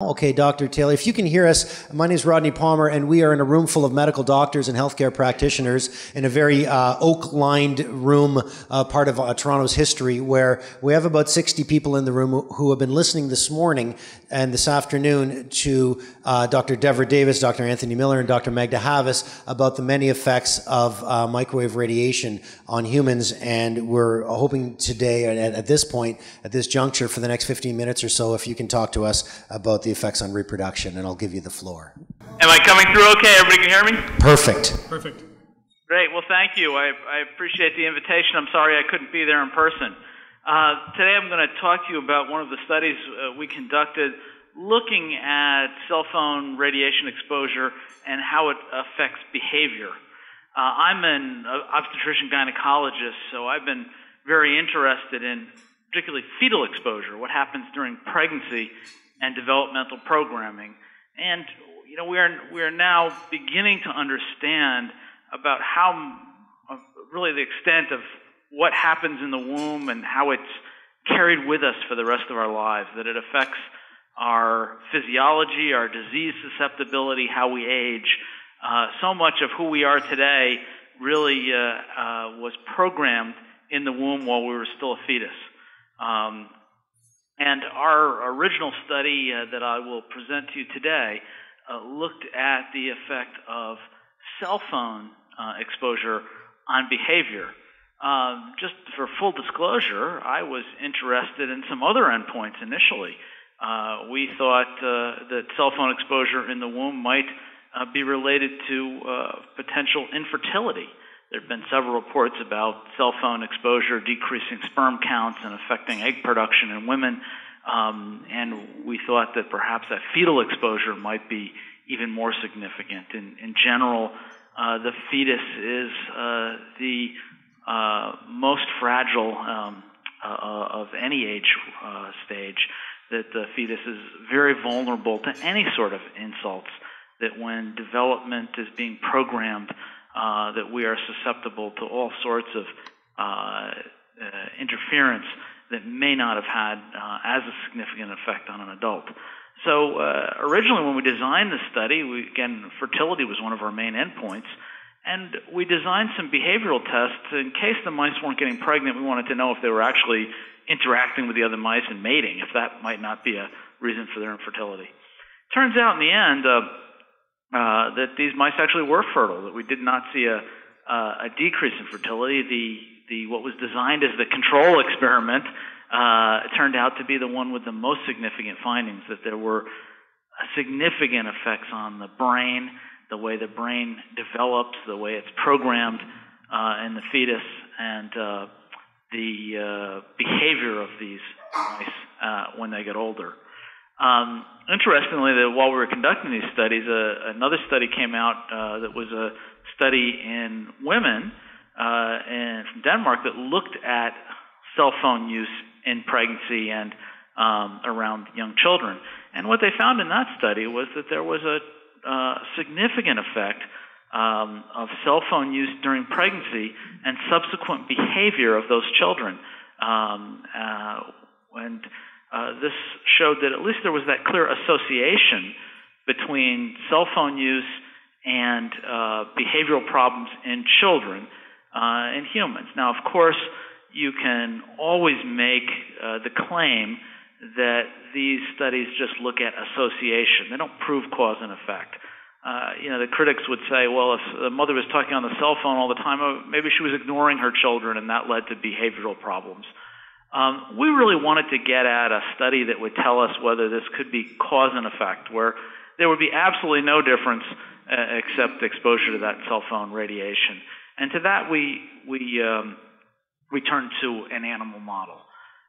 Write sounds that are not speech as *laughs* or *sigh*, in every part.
Okay, Dr. Taylor, if you can hear us, my name is Rodney Palmer, and we are in a room full of medical doctors and healthcare practitioners in a very uh, oak lined room, uh, part of uh, Toronto's history, where we have about 60 people in the room who have been listening this morning and this afternoon to uh, Dr. Devra Davis, Dr. Anthony Miller, and Dr. Magda Havas about the many effects of uh, microwave radiation on humans. And we're hoping today, at, at this point, at this juncture, for the next 15 minutes or so, if you can talk to us about the effects on reproduction, and I'll give you the floor. Am I coming through okay? Everybody can hear me? Perfect. Perfect. Great. Well, thank you. I, I appreciate the invitation. I'm sorry I couldn't be there in person. Uh, today I'm going to talk to you about one of the studies uh, we conducted looking at cell phone radiation exposure and how it affects behavior. Uh, I'm an obstetrician gynecologist, so I've been very interested in particularly fetal exposure, what happens during pregnancy and developmental programming. And you know, we are we are now beginning to understand about how uh, really the extent of what happens in the womb and how it's carried with us for the rest of our lives. That it affects our physiology, our disease susceptibility, how we age. Uh, so much of who we are today really uh, uh, was programmed in the womb while we were still a fetus. Um, and our original study uh, that I will present to you today uh, looked at the effect of cell phone uh, exposure on behavior. Um, just for full disclosure, I was interested in some other endpoints initially. Uh, we thought uh, that cell phone exposure in the womb might uh, be related to potential infertility. There have been several reports about cell phone exposure decreasing sperm counts and affecting egg production in women. Um, and we thought that perhaps that fetal exposure might be even more significant. In, in general, uh, the fetus is uh, the uh, most fragile um, uh, of any age uh, stage. That the fetus is very vulnerable to any sort of insults. That when development is being programmed uh, that we are susceptible to all sorts of uh, uh, interference that may not have had uh, as a significant effect on an adult. So originally, when we designed the study, we, again, fertility was one of our main endpoints, and we designed some behavioral tests in case the mice weren't getting pregnant. We wanted to know if they were actually interacting with the other mice and mating, if that might not be a reason for their infertility. Turns out, in the end. Uh, uh, that these mice actually were fertile, that we did not see a, uh, a decrease in fertility. The, the, what was designed as the control experiment uh, turned out to be the one with the most significant findings, that there were significant effects on the brain, the way the brain develops, the way it's programmed uh, in the fetus, and uh, the behavior of these mice when they get older. Um, interestingly, that while we were conducting these studies, uh, another study came out uh, that was a study in women uh, in, Denmark that looked at cell phone use in pregnancy and um, around young children. And what they found in that study was that there was a uh, significant effect um, of cell phone use during pregnancy and subsequent behavior of those children. Um, uh, and uh, this showed that at least there was that clear association between cell phone use and uh, behavioral problems in children uh, and humans. Now, of course, you can always make uh, the claim that these studies just look at association. They don't prove cause and effect. Uh, you know, the critics would say, well, if the mother was talking on the cell phone all the time, oh, maybe she was ignoring her children, and that led to behavioral problems. Um, we really wanted to get at a study that would tell us whether this could be cause and effect, where there would be absolutely no difference uh, except exposure to that cell phone radiation. And to that, we we um, we turned to an animal model.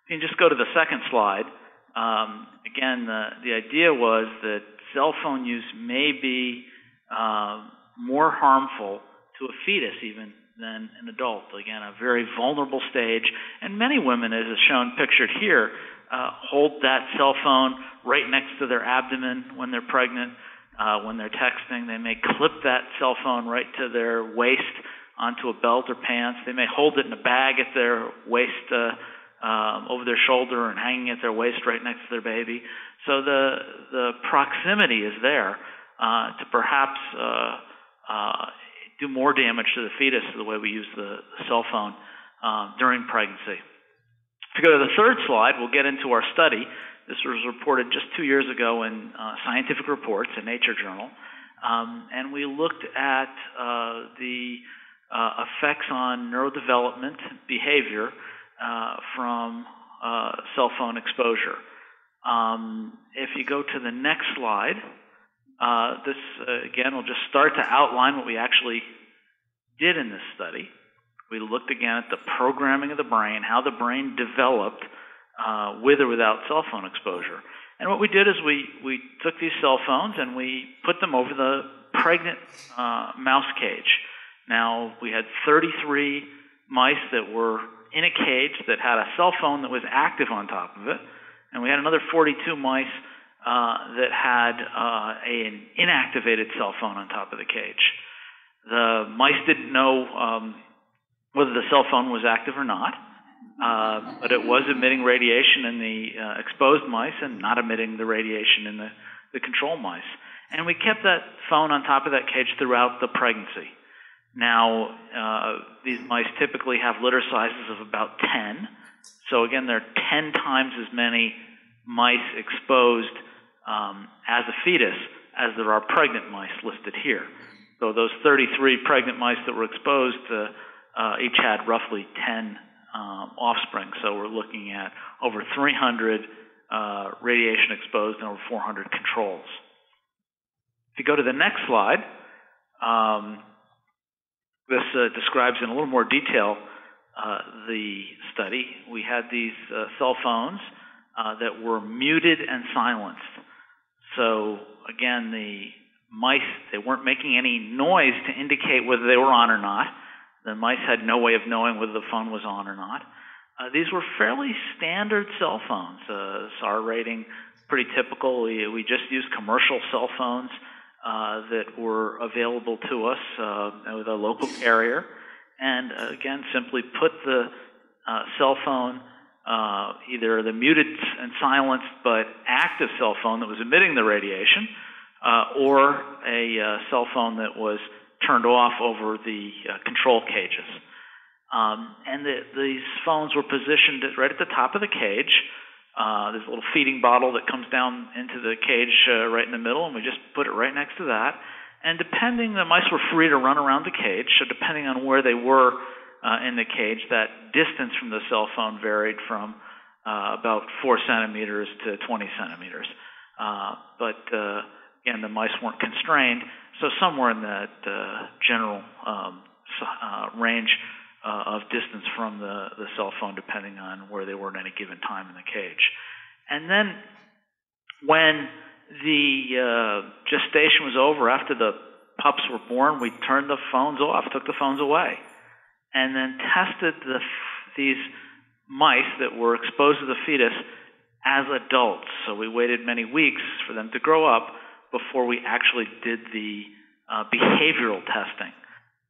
You can just go to the second slide. Um, again, the the idea was that cell phone use may be uh, more harmful to a fetus even than an adult. Again, a very vulnerable stage. And many women, as is shown pictured here, uh, hold that cell phone right next to their abdomen when they're pregnant. Uh, when they're texting, they may clip that cell phone right to their waist onto a belt or pants. They may hold it in a bag at their waist, uh, um, over their shoulder, and hanging at their waist right next to their baby. So the the proximity is there uh, to perhaps uh, uh, do more damage to the fetus the way we use the, cell phone uh, during pregnancy. If you go to the third slide, we'll get into our study. This was reported just two years ago in uh, Scientific Reports, a Nature journal, um, and we looked at uh, the uh, effects on neurodevelopment behavior uh, from uh, cell phone exposure. Um, if you go to the next slide, uh, this uh, again will just start to outline what we actually did in this study. We looked again at the programming of the brain, how the brain developed uh, with or without cell phone exposure. And what we did is we, we took these cell phones and we put them over the pregnant uh, mouse cage. Now, we had 33 mice that were in a cage that had a cell phone that was active on top of it, and we had another 42 mice uh, that had uh, an inactivated cell phone on top of the cage. The mice didn't know um, whether the cell phone was active or not, uh, but it was emitting radiation in the uh, exposed mice and not emitting the radiation in the, the control mice. And we kept that phone on top of that cage throughout the pregnancy. Now, uh, these mice typically have litter sizes of about 10. So again, there are 10 times as many mice exposed um, as a fetus as there are pregnant mice listed here. So those 33 pregnant mice that were exposed uh, uh, each had roughly 10 um, offspring. So we're looking at over 300 uh, radiation exposed and over 400 controls. If you go to the next slide, um, this uh, describes in a little more detail uh, the study. We had these cell phones that were muted and silenced. So again, the mice they weren't making any noise to indicate whether they were on or not. The mice had no way of knowing whether the phone was on or not. Uh, these were fairly standard cell phones. Uh, SAR rating pretty typical. We, we just used commercial cell phones uh, that were available to us uh, with a local carrier, and uh, again simply put the uh, cell phone uh, either the muted and silenced but active cell phone that was emitting the radiation, uh, or a uh, cell phone that was turned off over the uh, control cages. Um, and the, these phones were positioned right at the top of the cage. Uh, there's a little feeding bottle that comes down into the cage uh, right in the middle, and we just put it right next to that. And depending, the mice were free to run around the cage. So depending on where they were uh, in the cage, that distance from the cell phone varied from uh, about four centimeters to 20 centimeters. Uh, but uh, again, the mice weren't constrained, so somewhere in that uh, general um, uh, range uh, of distance from the, the cell phone, depending on where they were at any given time in the cage. And then when the uh, gestation was over, after the pups were born, we turned the phones off, took the phones away and then tested the, these mice that were exposed to the fetus as adults. So we waited many weeks for them to grow up before we actually did the uh, behavioral testing.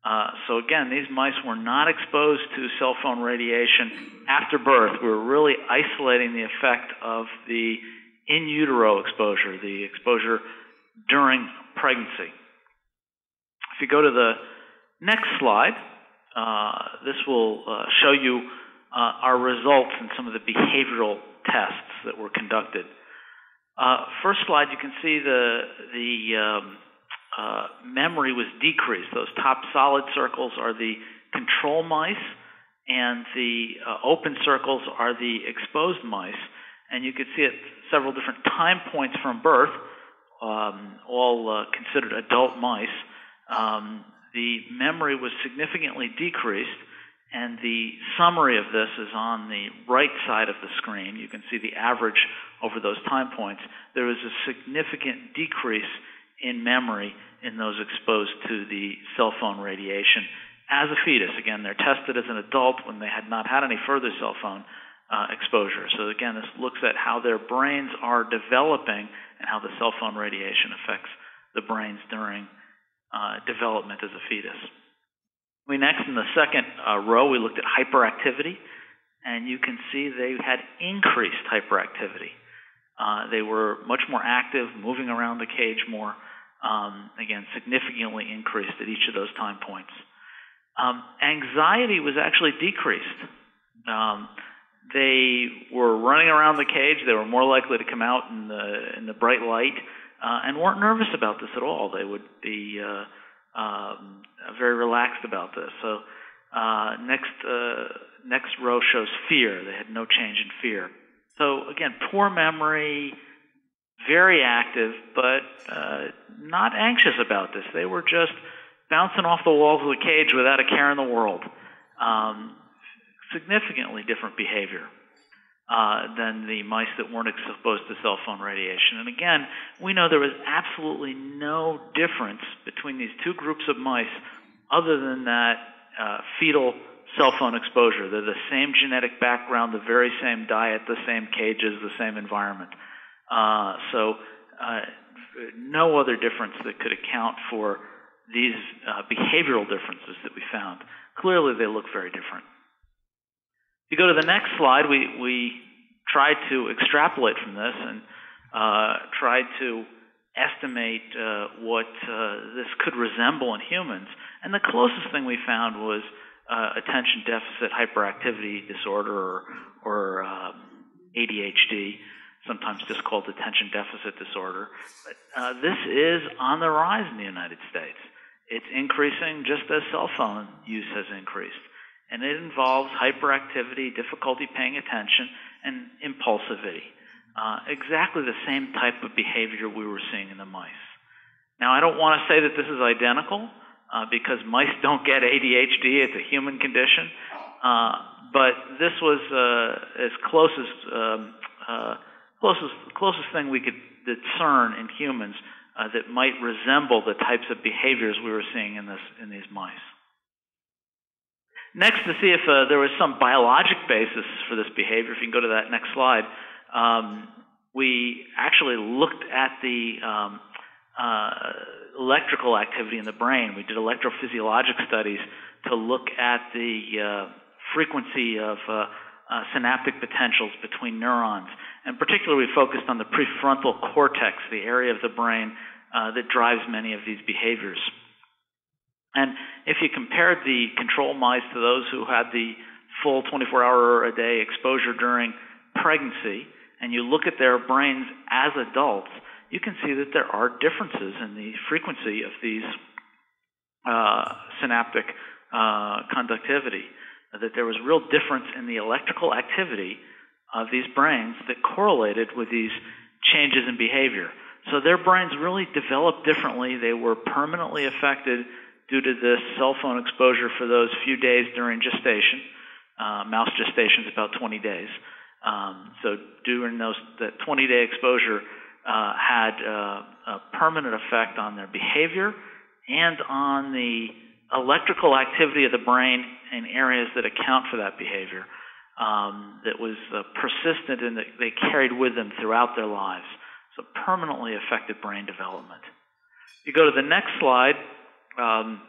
Uh, so again, these mice were not exposed to cell phone radiation after birth. We were really isolating the effect of the in utero exposure, the exposure during pregnancy. If you go to the next slide, uh, this will uh, show you uh, our results in some of the behavioral tests that were conducted. Uh, first slide, you can see the the um, uh, memory was decreased. Those top solid circles are the control mice, and the open circles are the exposed mice. And you can see at several different time points from birth, um, all considered adult mice. Um, the memory was significantly decreased, and the summary of this is on the right side of the screen. You can see the average over those time points. There was a significant decrease in memory in those exposed to the cell phone radiation as a fetus. Again, they're tested as an adult when they had not had any further cell phone uh, exposure. So, again, this looks at how their brains are developing and how the cell phone radiation affects the brains during uh, development as a fetus. We next, in the second uh, row, we looked at hyperactivity, and you can see they had increased hyperactivity. Uh, they were much more active, moving around the cage more. Um, again, significantly increased at each of those time points. Um, anxiety was actually decreased. Um, they were running around the cage. They were more likely to come out in the in the bright light, uh, and weren't nervous about this at all. They would be uh, um, very relaxed about this. So uh, next uh, next row shows fear. They had no change in fear. So again, poor memory, very active, but uh, not anxious about this. They were just bouncing off the walls of the cage without a care in the world. Um, significantly different behavior uh, than the mice that weren't exposed to cell phone radiation. And again, we know there was absolutely no difference between these two groups of mice other than that uh, fetal cell phone exposure. They're the same genetic background, the very same diet, the same cages, the same environment. Uh, so, uh, no other difference that could account for these uh, behavioral differences that we found. Clearly, they look very different. If you go to the next slide, we, we tried to extrapolate from this and uh, to estimate uh, what uh, this could resemble in humans. And the closest thing we found was uh, attention deficit hyperactivity disorder or, or um, ADHD, sometimes just called attention deficit disorder. But uh, this is on the rise in the United States. It's increasing just as cell phone use has increased. And it involves hyperactivity, difficulty paying attention, and impulsivity. Uh, exactly the same type of behavior we were seeing in the mice. Now, I don't want to say that this is identical uh, because mice *laughs* don't get ADHD, it's a human condition. Uh, but this was uh, as close as um, uh, closest closest thing we could discern in humans uh, that might resemble the types of behaviors we were seeing in this in these mice. Next, to see if uh, there was some biologic basis for this behavior, if you can go to that next slide, um, we actually looked at the um, uh, electrical activity in the brain. We did electrophysiologic studies to look at the uh, frequency of uh, uh, synaptic potentials between neurons. And particularly, we focused on the prefrontal cortex, the area of the brain uh, that drives many of these behaviors. And if you compared the control mice to those who had the full 24 hour a day exposure during pregnancy, and you look at their brains as adults, you can see that there are differences in the frequency of these uh, synaptic uh, conductivity. That there was real difference in the electrical activity of these brains that correlated with these changes in behavior. So their brains really developed differently. They were permanently affected due to this cell phone exposure for those few days during gestation. Uh, mouse gestation is about 20 days. Um, so during those that 20 day exposure uh, had uh, a permanent effect on their behavior and on the electrical activity of the brain in areas that account for that behavior. Um, that was uh, persistent and that they carried with them throughout their lives. So permanently affected brain development. You go to the next slide, um,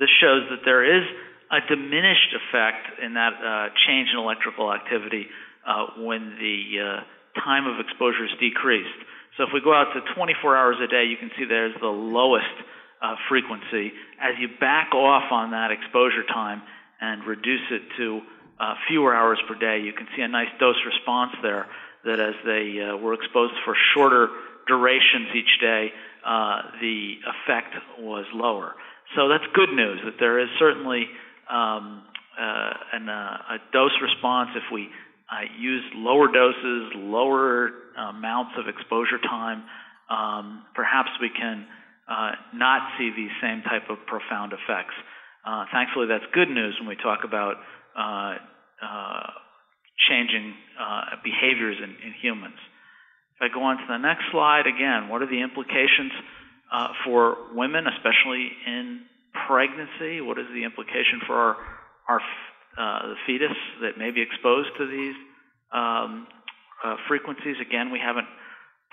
this shows that there is a diminished effect in that uh, change in electrical activity uh, when the uh, time of exposure is decreased. So if we go out to 24 hours a day, you can see there's the lowest uh, frequency. As you back off on that exposure time and reduce it to uh, fewer hours per day, you can see a nice dose response there. That as they uh, were exposed for shorter durations each day, uh, the effect was lower. So that's good news that there is certainly um, uh, an, uh, a dose response if we uh, use lower doses, lower amounts of exposure time. Um, perhaps we can uh, not see these same type of profound effects. Uh, thankfully, that's good news when we talk about changing behaviors in, in humans. If I go on to the next slide, again, what are the implications uh, for women, especially in pregnancy? What is the implication for our, our uh, the fetus that may be exposed to these um, uh, frequencies? Again, we haven't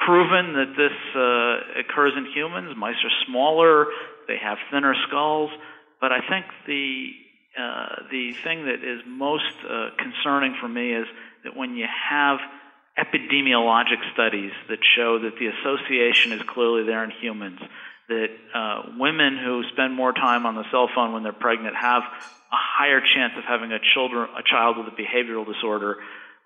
proven that this uh, occurs in humans. Mice are smaller; they have thinner skulls. But I think the uh, the thing that is most uh, concerning for me is that when you have epidemiologic studies that show that the association is clearly there in humans. That uh, women who spend more time on the cell phone when they're pregnant have a higher chance of having a children a child with a behavioral disorder.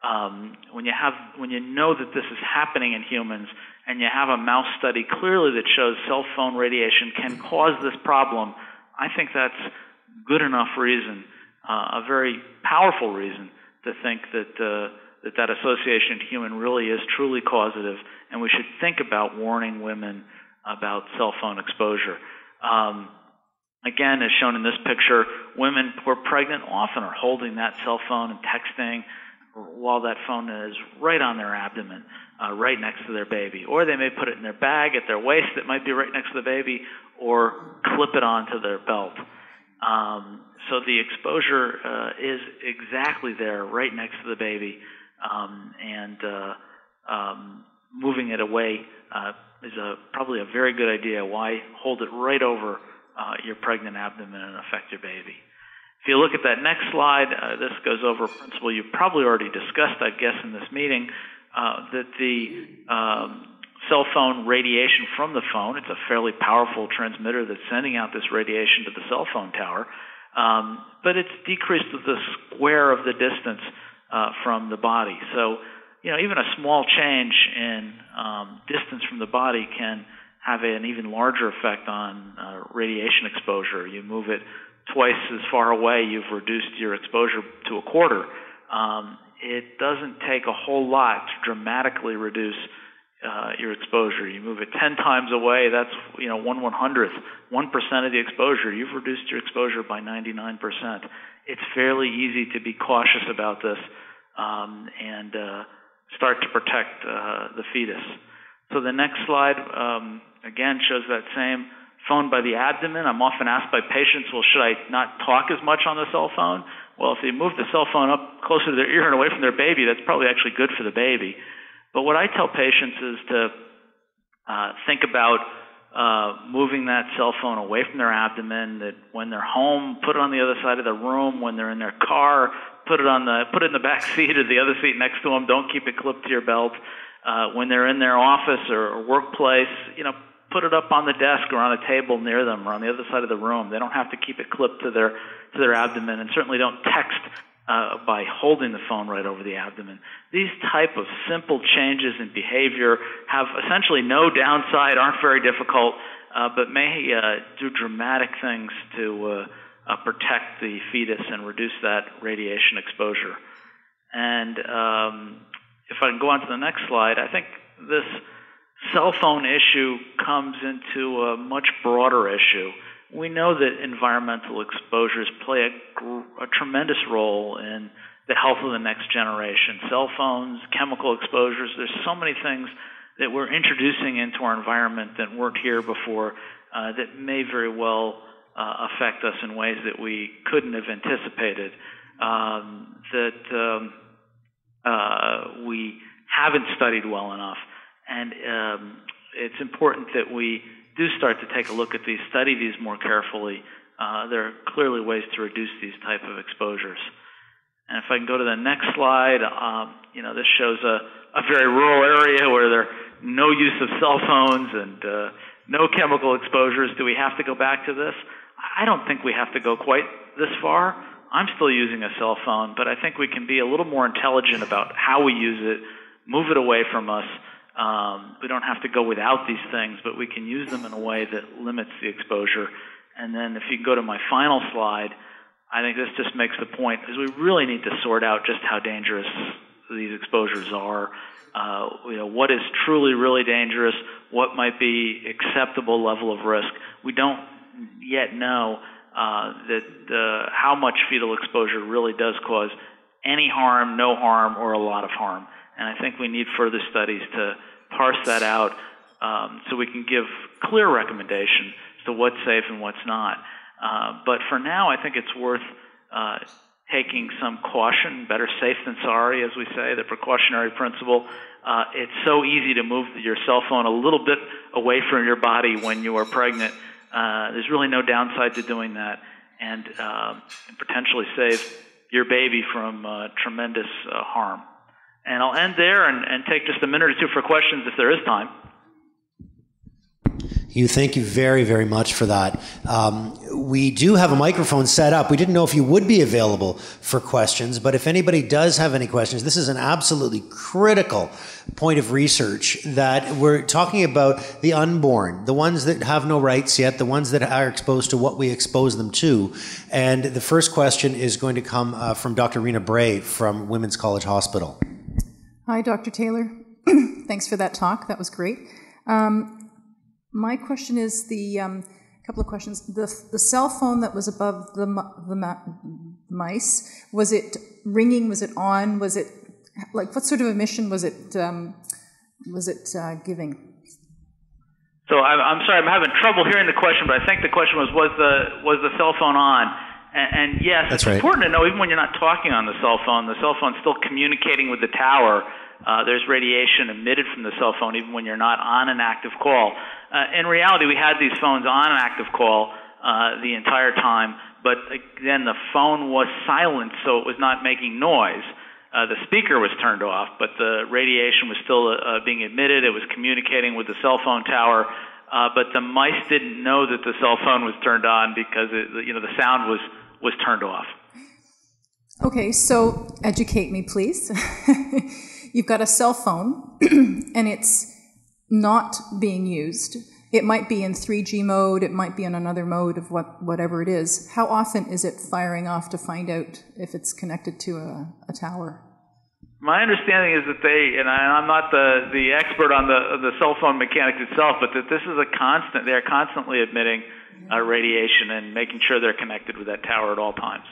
Um, when you have when you know that this is happening in humans, and you have a mouse study clearly that shows cell phone radiation can cause this problem, I think that's good enough reason, uh, a very powerful reason to think that. Uh, that that association in human really is truly causative, and we should think about warning women about cell phone exposure. Um, again, as shown in this picture, women who are pregnant often are holding that cell phone and texting while that phone is right on their abdomen, uh, right next to their baby. Or they may put it in their bag at their waist that might be right next to the baby, or clip it onto their belt. Um, so the exposure uh, is exactly there, right next to the baby um, and uh, um, moving it away uh, is a, probably a very good idea. Why hold it right over uh, your pregnant abdomen and affect your baby? If you look at that next slide, uh, this goes over a principle you've probably already discussed, I guess, in this meeting, uh, that the um, cell phone radiation from the phone, it's a fairly powerful transmitter that's sending out this radiation to the cell phone tower, um, but it's decreased to the square of the distance uh, from the body. So, you know, even a small change in um, distance from the body can have an even larger effect on uh, radiation exposure. You move it twice as far away, you've reduced your exposure to a quarter. Um, it doesn't take a whole lot to dramatically reduce uh, your exposure. You move it 10 times away, that's you know one one hundredth, one percent of the exposure. You've reduced your exposure by 99 percent. It's fairly easy to be cautious about this um, and uh, start to protect uh, the fetus. So the next slide um, again shows that same phone by the abdomen. I'm often asked by patients, well, should I not talk as much on the cell phone? Well, if they move the cell phone up closer to their ear and away from their baby, that's probably actually good for the baby. But what I tell patients is to uh, think about uh, moving that cell phone away from their abdomen. That when they're home, put it on the other side of the room. When they're in their car, put it on the put it in the back *laughs* seat or the other seat next to them. Don't keep it clipped to your belt. Uh, when they're in their office or, or workplace, you know, put it up on the desk or on a table near them or on the other side of the room. They don't have to keep it clipped to their to their abdomen, and certainly don't text uh, by holding the phone right over the abdomen. These type of simple changes in behavior have essentially no downside, aren't very difficult, uh, but may uh, do dramatic things to uh, protect the fetus and reduce that radiation exposure. And um, if I can go on to the next slide, I think this cell phone issue comes into a much broader issue. We know that environmental exposures play a, a tremendous role in the health of the next generation. Cell phones, chemical exposures, there's so many things that we're introducing into our environment that weren't here before uh, that may very well uh, affect us in ways that we couldn't have anticipated, um, that um, uh, we haven't studied well enough. And um, it's important that we do start to take a look at these, study these more carefully. Uh, there are clearly ways to reduce these type of exposures. And if I can go to the next slide, um, you know, this shows a, a very rural area where there no use of cell phones and uh, no chemical exposures. Do we have to go back to this? I don't think we have to go quite this far. I'm still using a cell phone, but I think we can be a little more intelligent about how we use it, move it away from us. Um, we don't have to go without these things, but we can use them in a way that limits the exposure. And then if you go to my final slide, I think this just makes the point is we really need to sort out just how dangerous these exposures are. Uh, you know, what is truly really dangerous? What might be acceptable level of risk? We don't yet know uh, that uh, how much fetal exposure really does cause any harm, no harm, or a lot of harm. And I think we need further studies to parse that out um, so we can give clear recommendations to what's safe and what's not. Uh, but for now, I think it's worth uh, taking some caution. Better safe than sorry, as we say, the precautionary principle. Uh, it's so easy to move your cell phone a little bit away from your body when you are pregnant uh, there's really no downside to doing that, and, uh, and potentially save your baby from uh, tremendous uh, harm. And I'll end there and, and take just a minute or two for questions if there is time. You thank you very, very much for that. Um, we do have a microphone set up. We didn't know if you would be available for questions, but if anybody does have any questions, this is an absolutely critical point of research that we're talking about the unborn, the ones that have no rights yet, the ones that are exposed to what we expose them to. And the first question is going to come uh, from Dr. Riina Bray from Women's College Hospital. Hi, Dr. Taylor. *clears throat* Thanks for that talk. That was great. Um, my question is the um, couple of questions. The, the cell phone that was above the, the mice, was it ringing? Was it on? Was it like what sort of emission was it um, was it uh, giving? So I'm, I'm sorry, I'm having trouble hearing the question, but I think the question was was the was the cell phone on? And, and yes, That's it's right. important to know even when you're not talking on the cell phone, the cell phone's still communicating with the tower. Uh, there's radiation emitted from the cell phone even when you're not on an active call. Uh, in reality, we had these phones on an active call uh, the entire time, but again, the phone was silent, so it was not making noise. Uh, the speaker was turned off, but the radiation was still uh, being emitted. It was communicating with the cell phone tower, uh, but the mice didn't know that the cell phone was turned on because it, you know the sound was was turned off. Okay, so educate me, please. *laughs* You've got a cell phone, *clears throat* and it's not being used. It might be in 3G mode, it might be in another mode of what, whatever it is. How often is it firing off to find out if it's connected to a, a tower? My understanding is that they, and I, am not the, the expert on the, the cell phone mechanics itself, but that this is a constant, they're constantly emitting uh, radiation and making sure they're connected with that tower at all times.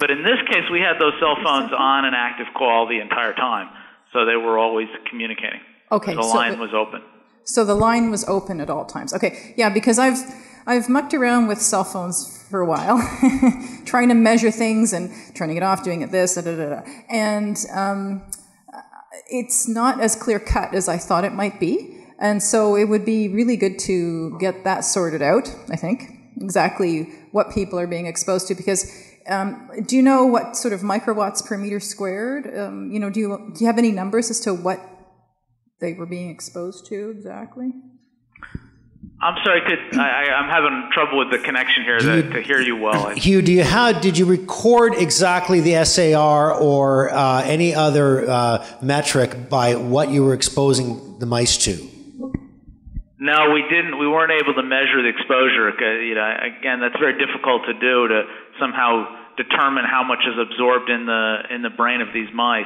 But in this case, we had those cell phones on an active call the entire time, so they were always communicating. Okay, the so line the- was open. So the line was open at all times. Okay, yeah, because I've I've mucked around with cell phones for a while, *laughs* trying to measure things and turning it off, doing it this, da, da, da, da. and um, it's not as clear cut as I thought it might be. And so it would be really good to get that sorted out. I think exactly what people are being exposed to because. Um, do you know what sort of microwatts per meter squared? Um, you know, do you do you have any numbers as to what they were being exposed to exactly? I'm sorry, could, I, I- I'm having trouble with the connection here to, to hear you well. *laughs* Hugh, do you have, did you record exactly the SAR or uh, any other uh, metric by what you were exposing the mice to? No, we didn't. We weren't able to measure the exposure. You know, again, that's very difficult to do to somehow determine how much is absorbed in the in the brain of these mice.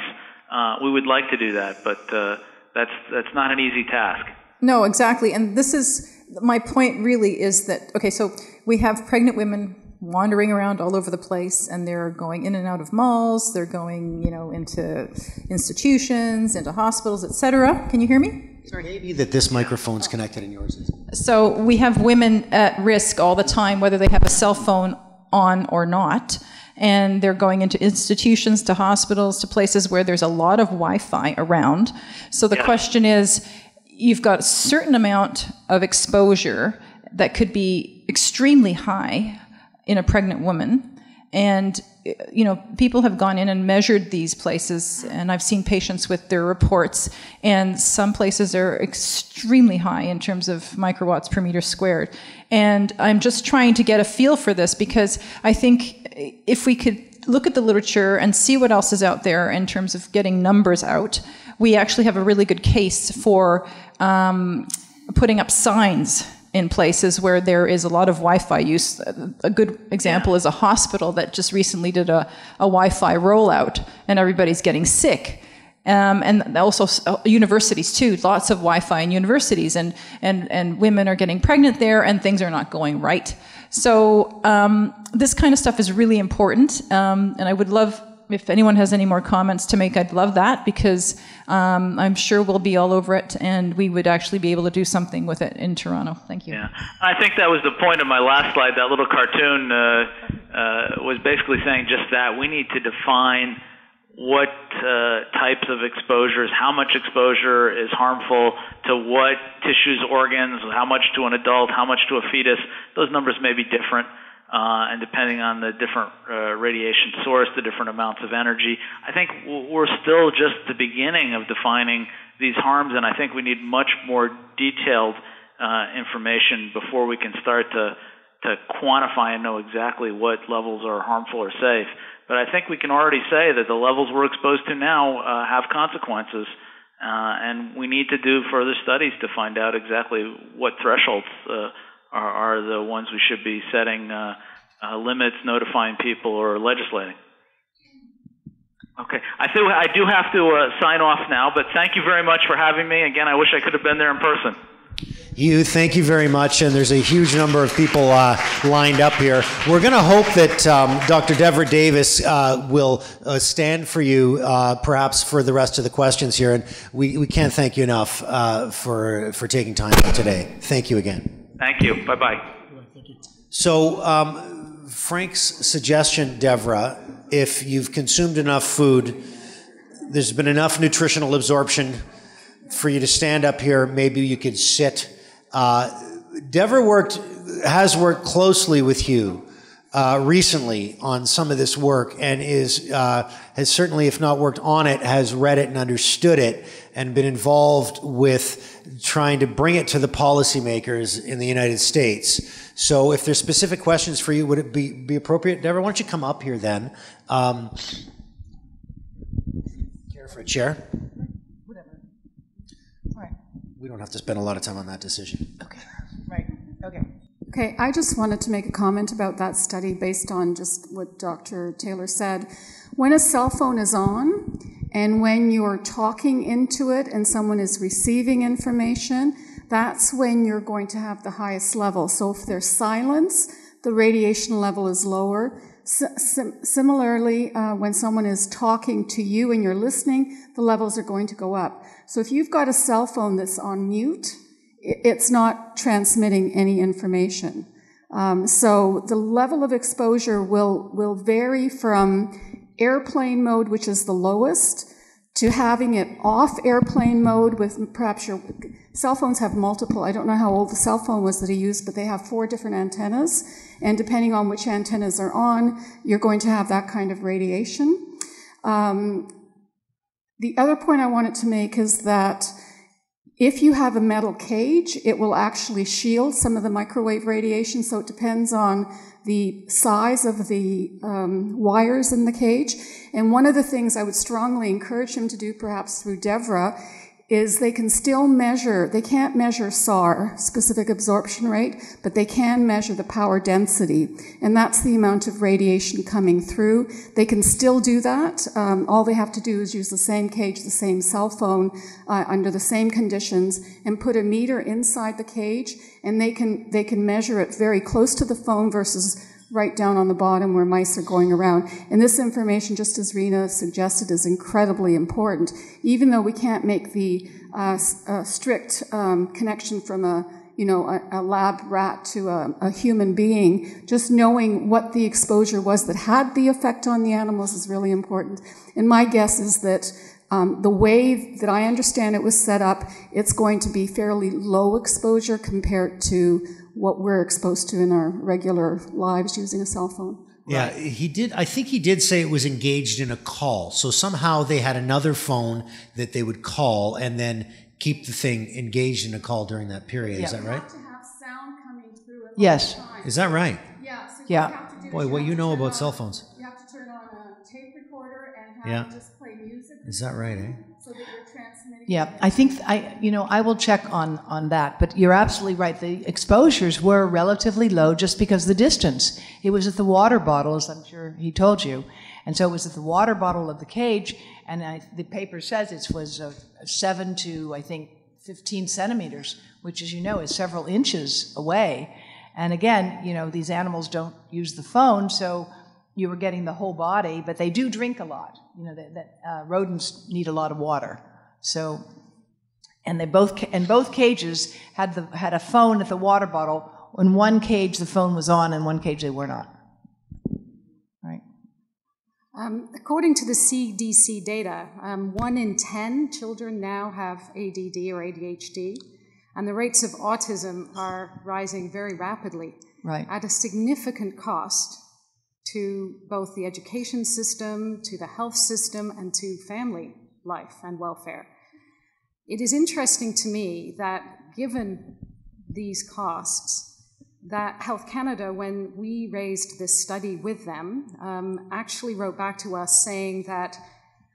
Uh, we would like to do that, but uh, that's that's not an easy task. No, exactly. And this is my point really is that, okay, so we have pregnant women wandering around all over the place and they're going in and out of malls, they're going, you know, into institutions, into hospitals, etc. Can you hear me? Maybe that this microphone's connected and yours is. So we have women at risk all the time, whether they have a cell phone on or not. And they're going into institutions, to hospitals, to places where there's a lot of Wi Fi around. So the Yeah. question is you've got a certain amount of exposure that could be extremely high in a pregnant woman. And, you know, people have gone in and measured these places, and I've seen patients with their reports, and some places are extremely high in terms of microwatts per meter squared. And I'm just trying to get a feel for this because I think if we could look at the literature and see what else is out there in terms of getting numbers out, we actually have a really good case for um, putting up signs in places where there is a lot of Wi-Fi use. A good example is a hospital that just recently did a, a Wi-Fi rollout, and everybody's getting sick. Um, and also uh, universities too. Lots of Wi-Fi in universities, and and and women are getting pregnant there, and things are not going right. So um, this kind of stuff is really important, um, and I would love if anyone has any more comments to make. I'd love that because um, I'm sure we'll be all over it, and we would actually be able to do something with it in Toronto. Thank you. Yeah, I think that was the point of my last slide. That little cartoon uh, uh, was basically saying just that. We need to define what uh, types of exposures, how much exposure is harmful to what tissues, organs, how much to an adult, how much to a fetus. Those numbers may be different. Uh, and depending on the different uh, radiation source, the different amounts of energy. I think we're still just the beginning of defining these harms, and I think we need much more detailed uh, information before we can start to to quantify and know exactly what levels are harmful or safe. But I think we can already say that the levels we're exposed to now uh, have consequences, uh, and we need to do further studies to find out exactly what thresholds uh, are, are the ones we should be setting uh, uh, limits, notifying people, or legislating. Okay, I think I do have to uh, sign off now, but thank you very much for having me. Again, I wish I could have been there in person. You, thank you very much. And there's a huge number of people uh, lined up here. We're going to hope that um, Dr. Devra Davis uh, will uh, stand for you, uh, perhaps for the rest of the questions here. And we, we can't thank you enough uh, for for taking time today. Thank you again. Thank you. Bye bye. So, um, Frank's suggestion, Devra, if you've consumed enough food, there's been enough nutritional absorption for you to stand up here. Maybe you could sit. Uh, Devra worked, has worked closely with you uh, recently on some of this work and is uh, has certainly, if not worked on it, has read it and understood it and been involved with trying to bring it to the policymakers in the United States. So, if there's specific questions for you, would it be be appropriate, Devra? Why don't you come up here then? Um, care for a chair? Whatever. All right. We don't have to spend a lot of time on that decision. Okay. Right. Okay. Okay, I just wanted to make a comment about that study based on just what Dr. Taylor said. When a cell phone is on and when you're talking into it and someone is receiving information, that's when you're going to have the highest level. So if there's silence, the radiation level is lower. Sim- similarly, uh, when someone is talking to you and you're listening, the levels are going to go up. So if you've got a cell phone that's on mute, it's not transmitting any information. Um, so the level of exposure will, will vary from airplane mode, which is the lowest, to having it off airplane mode with perhaps your cell phones have multiple. I don't know how old the cell phone was that he used, but they have four different antennas. And depending on which antennas are on, you're going to have that kind of radiation. Um, the other point I wanted to make is that if you have a metal cage, it will actually shield some of the microwave radiation, so it depends on the size of the um, wires in the cage. And one of the things I would strongly encourage him to do, perhaps through Devra, is they can still measure, they can't measure SAR, specific absorption rate, but they can measure the power density. And that's the amount of radiation coming through. They can still do that. Um, all they have to do is use the same cage, the same cell phone, uh, under the same conditions, and put a meter inside the cage, and they can, they can measure it very close to the phone versus right down on the bottom where mice are going around. And this information, just as Riina suggested, is incredibly important. Even though we can't make the uh, uh, strict um, connection from a you know, a, a lab rat to a, a, human being, just knowing what the exposure was that had the effect on the animals is really important. And my guess is that um, the way that I understand it was set up, it's going to be fairly low exposure compared to what we're exposed to in our regular lives using a cell phone. Yeah, he did. I think he did say it was engaged in a call. So somehow they had another phone that they would call and then keep the thing engaged in a call during that period. Yeah. Is that right? yes. Is that right? Yeah. So yeah. Boy, what you know about cell phones. You have to turn on a tape recorder and have yeah. just play music. Is that right, eh? So that you're transmitting. Yeah, I think I, you know, I will check on on that. But you're absolutely right. The exposures were relatively low just because of the distance. It was at the water bottle, as I'm sure he told you, and so it was at the water bottle of the cage. And I, the paper says it was a seven to I think 15 centimeters, which, as you know, is several inches away. And again, you know, these animals don't use the phone, so you were getting the whole body, but they do drink a lot. You know, that, that uh, rodents need a lot of water. So, and they both and both cages had the had a phone at the water bottle. In one cage, the phone was on, and one cage they were not. Right. Um, according to the CDC data, um, one in ten children now have ADD or ADHD, and the rates of autism are rising very rapidly. right. at a significant cost to both the education system, to the health system, and to family life and welfare. It is interesting to me that given these costs, that Health Canada, when we raised this study with them, um, actually wrote back to us saying that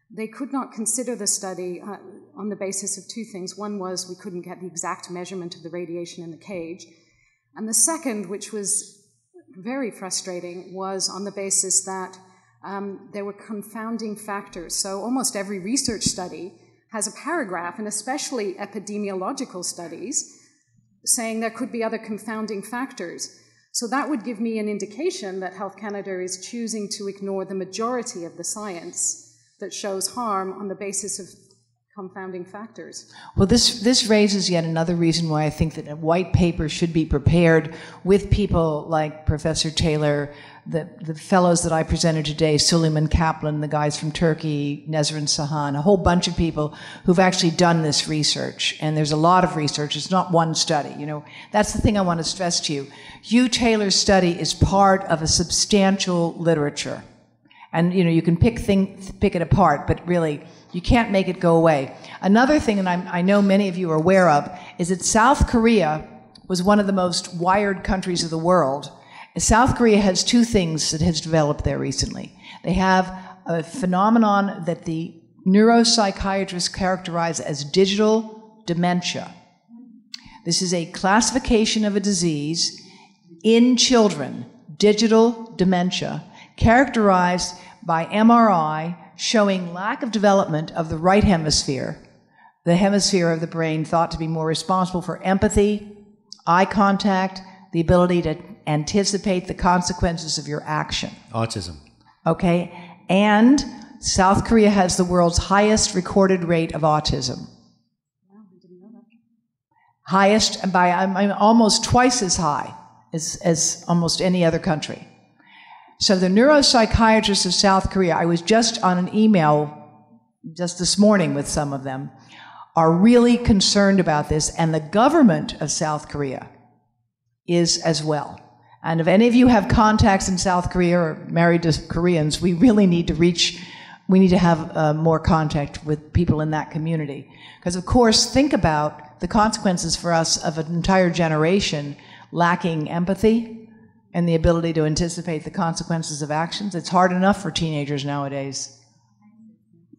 they could not consider the study uh, on the basis of two things. One was we couldn't get the exact measurement of the radiation in the cage. And the second, which was very frustrating, was on the basis that um, there were confounding factors. So almost every research study has a paragraph, and especially epidemiological studies, saying there could be other confounding factors. So that would give me an indication that Health Canada is choosing to ignore the majority of the science that shows harm on the basis of confounding factors. Well, this, this raises yet another reason why I think that a white paper should be prepared with people like Professor Taylor, the, the fellows that I presented today, Suleiman Kaplan, the guys from Turkey, Nesrin Seyhan, a whole bunch of people who've actually done this research. And there's a lot of research. It's not one study. You know, that's the thing I want to stress to you. Hugh Taylor's study is part of a substantial literature. And, you know, you can pick, thing, pick it apart, but really, you can't make it go away. Another thing, and I'm, i know many of you are aware of, is that South Korea was one of the most wired countries of the world. South Korea has two things that has developed there recently. They have a phenomenon that the neuropsychiatrists characterize as digital dementia. This is a classification of a disease in children, digital dementia, characterized by MRI showing lack of development of the right hemisphere, the hemisphere of the brain thought to be more responsible for empathy, eye contact, the ability to anticipate the consequences of your action. Autism. Okay? And South Korea has the world's highest recorded rate of autism. Highest by I mean, almost twice as high as, as almost any other country. So the neuropsychiatrists of South Korea, I was just on an email just this morning with some of them, are really concerned about this, and the government of South Korea is as well. And if any of you have contacts in South Korea or married to Koreans, we really need to reach, we need to have uh, more contact with people in that community. Because, of course, think about the consequences for us of an entire generation lacking empathy, and the ability to anticipate the consequences of actions. It's hard enough for teenagers nowadays.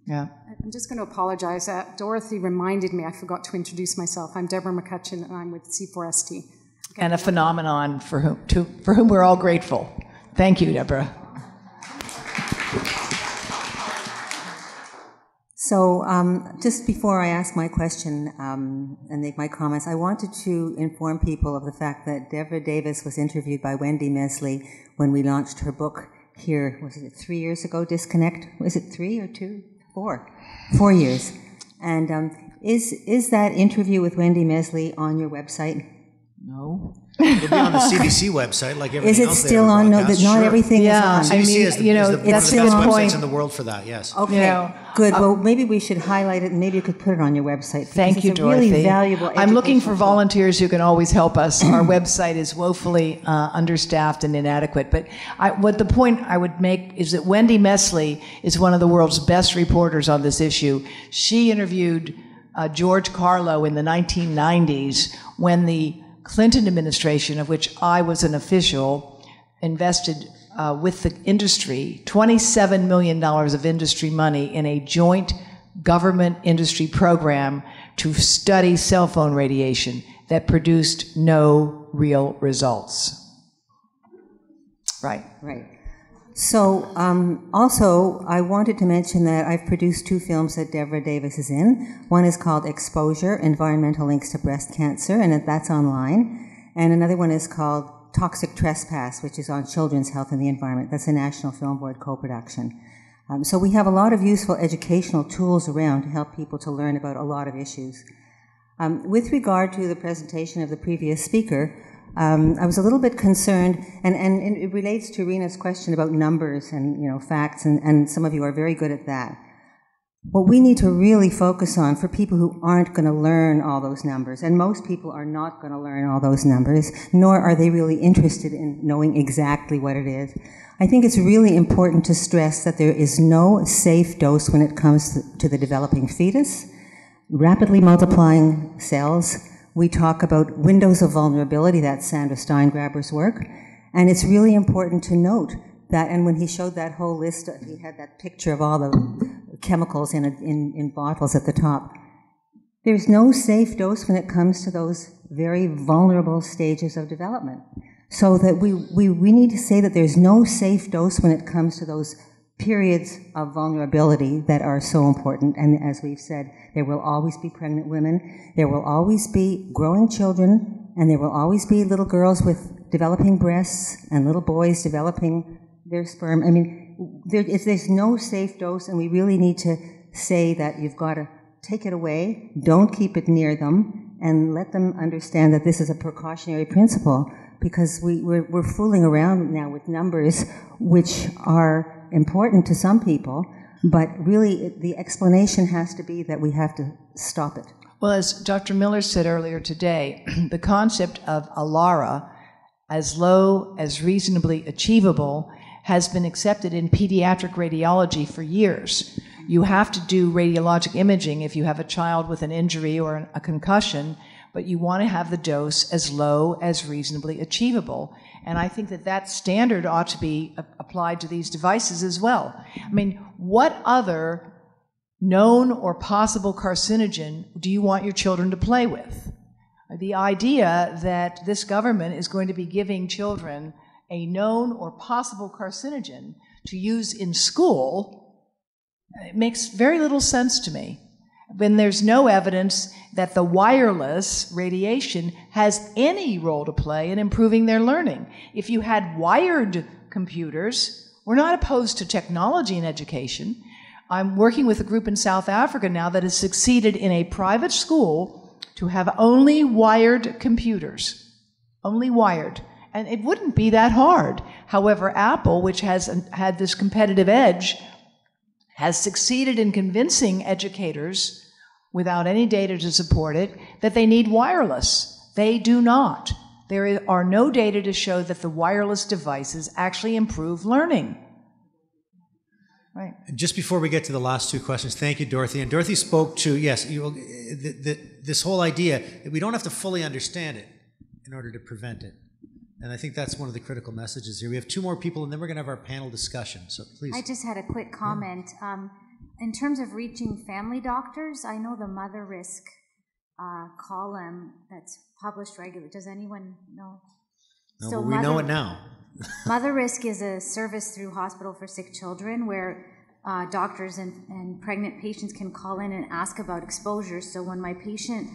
Yeah. I'm just going to apologize. Uh, Dorothy reminded me I forgot to introduce myself. I'm Deborah McCutcheon, and I'm with C4ST. And a phenomenon for whom, to, for whom we're all grateful. Thank you, Deborah. So, um, just before I ask my question um, and make my comments, I wanted to inform people of the fact that Devra Davis was interviewed by Wendy Mesley when we launched her book here. Was it three years ago? Disconnect. Was it three or two? Four. Four years. And um, is is that interview with Wendy Mesley on your website? No. It'll be on the *laughs* CBC website, like everything Is it else still on? No, that not sure. everything Yeah, is I on. CBC mean, is the, you know, is the, one of that's the the best point. websites in the world for that. Yes. Okay, You know, good. well, maybe we should highlight it, and maybe you could put it on your website. because Thank it's you, a Dorothy. Really valuable. I'm looking for educational tool. volunteers who can always help us. *clears throat* Our website is woefully uh, understaffed and inadequate. But I, what the point I would make is that Wendy Mesley is one of the world's best reporters on this issue. She interviewed uh, George Carlo in the 1990s when the Clinton administration, of which I was an official, invested uh, with the industry $27 million of industry money in a joint government industry program to study cell phone radiation that produced no real results. Right. Right. So, um, also, I wanted to mention that I've produced two films that Devra Davis is in. One is called Exposure Environmental Links to Breast Cancer, and that's online. And another one is called Toxic Trespass, which is on children's health and the environment. That's a National Film Board co production. Um, so, we have a lot of useful educational tools around to help people to learn about a lot of issues. Um, with regard to the presentation of the previous speaker, um, I was a little bit concerned, and, and it relates to Riina's question about numbers and you know facts, and, and some of you are very good at that. what we need to really focus on for people who aren't going to learn all those numbers, and most people are not going to learn all those numbers, nor are they really interested in knowing exactly what it is. I think it's really important to stress that there is no safe dose when it comes to the developing fetus, rapidly multiplying cells. We talk about windows of vulnerability, that's Sandra Steingraber's work, and it's really important to note that, and when he showed that whole list, he had that picture of all the chemicals in, a, in, in bottles at the top. There's no safe dose when it comes to those very vulnerable stages of development. So that we, we, we need to say that there's no safe dose when it comes to those periods of vulnerability that are so important. And as we've said, there will always be pregnant women, there will always be growing children, and there will always be little girls with developing breasts and little boys developing their sperm. I mean, there, there's no safe dose, and we really need to say that you've got to take it away, don't keep it near them, and let them understand that this is a precautionary principle because we, we're, we're fooling around now with numbers which are important to some people, but really the explanation has to be that we have to stop it. Well, as Dr. Miller said earlier today, *clears throat* the concept of ALARA, as low as reasonably achievable, has been accepted in pediatric radiology for years. You have to do radiologic imaging if you have a child with an injury or a concussion, but you want to have the dose as low as reasonably achievable. And I think that that standard ought to be applied to these devices as well. I mean, what other known or possible carcinogen do you want your children to play with? The idea that this government is going to be giving children a known or possible carcinogen to use in school, makes very little sense to me. When there's no evidence that the wireless radiation has any role to play in improving their learning. If you had wired computers, we're not opposed to technology in education. I'm working with a group in South Africa now that has succeeded in a private school to have only wired computers. Only wired. And it wouldn't be that hard. However, Apple, which has had this competitive edge, has succeeded in convincing educators, without any data to support it, that they need wireless. They do not. There are no data to show that the wireless devices actually improve learning. Right. Just before we get to the last two questions, thank you, Dorothy. And Dorothy spoke to, yes, you, the, the, this whole idea that we don't have to fully understand it in order to prevent it. And I think that's one of the critical messages here. We have two more people, and then we're going to have our panel discussion. So please. I just had a quick comment. Yeah. Um, in terms of reaching family doctors, I know the Motherisk uh, column that's published regularly. Does anyone know? No, so but we Mother, know it now. *laughs* Motherisk is a service through Hospital for Sick Children where uh, doctors and, and pregnant patients can call in and ask about exposure. So when my patient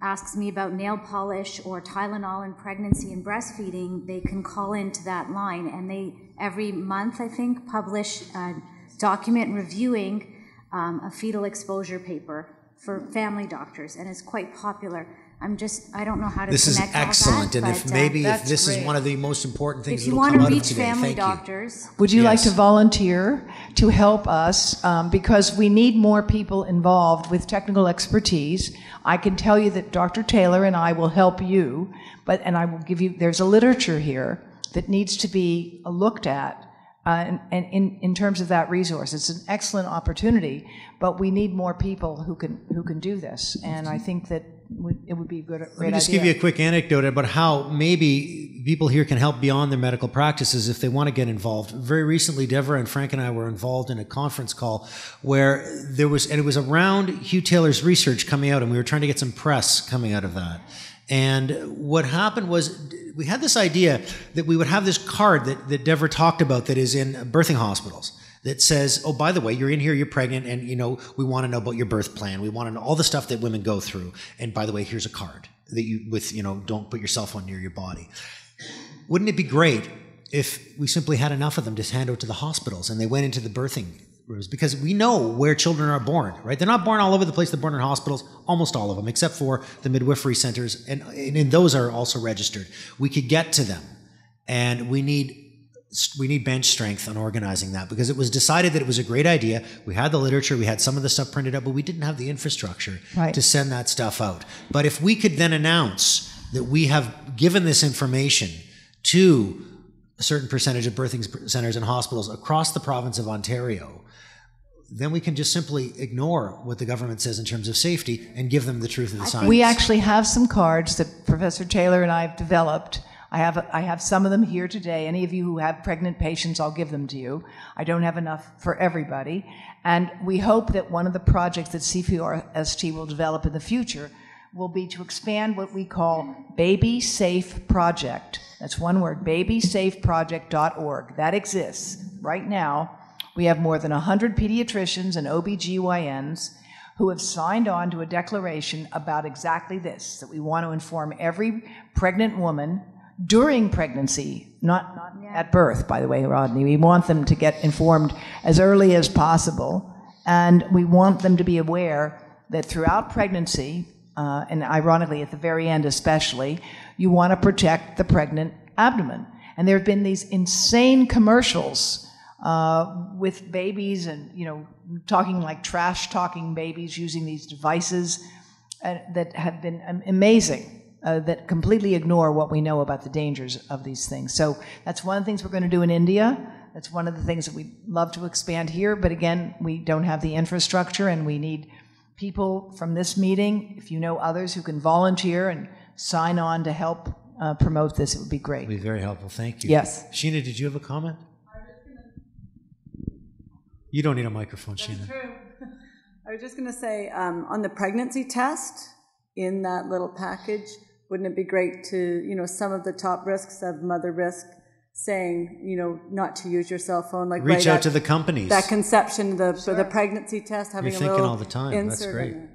asks me about nail polish or Tylenol in pregnancy and breastfeeding, they can call into that line. And they, every month, I think, publish a document reviewing um, a fetal exposure paper for family doctors, and it's quite popular. I'm just, I don't know how to this connect is excellent, that, and if uh, maybe if this great. is one of the most important things if you want to reach family Thank doctors, you. would you yes. like to volunteer to help us um, because we need more people involved with technical expertise. I can tell you that Dr. Taylor and I will help you, but and I will give you. There's a literature here that needs to be looked at. Uh, and, in, in terms of that resource, it's an excellent opportunity, but we need more people who can who can do this. And I think that would, it would be a good. Let me just idea. give you a quick anecdote about how maybe people here can help beyond their medical practices if they want to get involved. Very recently, Deborah and Frank and I were involved in a conference call where there was, and it was around Hugh Taylor's research coming out, and we were trying to get some press coming out of that. And what happened was we had this idea that we would have this card that, that Deborah talked about that is in birthing hospitals that says, "Oh, by the way, you're in here, you're pregnant, and you know we want to know about your birth plan. We want to know all the stuff that women go through. And by the way, here's a card that you with you know don't put your cell phone near your body." Wouldn't it be great if we simply had enough of them to hand out to the hospitals and they went into the birthing rooms because we know where children are born, right? They're not born all over the place. They're born in hospitals, almost all of them, except for the midwifery centers, and, and those are also registered. We could get to them, and we need we need bench strength on organizing that because it was decided that it was a great idea. We had the literature, we had some of the stuff printed out, but we didn't have the infrastructure Right. to send that stuff out. But if we could then announce that we have given this information to a certain percentage of birthing centers and hospitals across the province of Ontario, then we can just simply ignore what the government says in terms of safety and give them the truth of the science. We actually have some cards that Professor Taylor and I have developed. I have, I have some of them here today. Any of you who have pregnant patients, I'll give them to you. I don't have enough for everybody. And we hope that one of the projects that CPRST will develop in the future will be to expand what we call Baby Safe Project. That's one word, babysafeproject.org. That exists right now. We have more than 100 pediatricians and OBGYNs who have signed on to a declaration about exactly this that we want to inform every pregnant woman during pregnancy, not, not at birth, by the way, Rodney. We want them to get informed as early as possible, and we want them to be aware that throughout pregnancy, uh, and ironically at the very end especially, you want to protect the pregnant abdomen. And there have been these insane commercials uh, with babies and, you know, talking like trash talking babies using these devices uh, that have been amazing. Uh, that completely ignore what we know about the dangers of these things. So that's one of the things we're going to do in India. That's one of the things that we'd love to expand here. But again, we don't have the infrastructure, and we need people from this meeting. If you know others who can volunteer and sign on to help uh, promote this, it would be great. It'd be very helpful. Thank you. Yes. Sheena, did you have a comment? You don't need a microphone, That's Sheena. *laughs* I was just going to say um, on the pregnancy test in that little package, wouldn't it be great to, you know, some of the top risks of Motherisk saying, you know, not to use your cell phone, like Reach right out at to the companies. that conception, the for the pregnancy test, having You're a thinking little all the time. That's great. in it.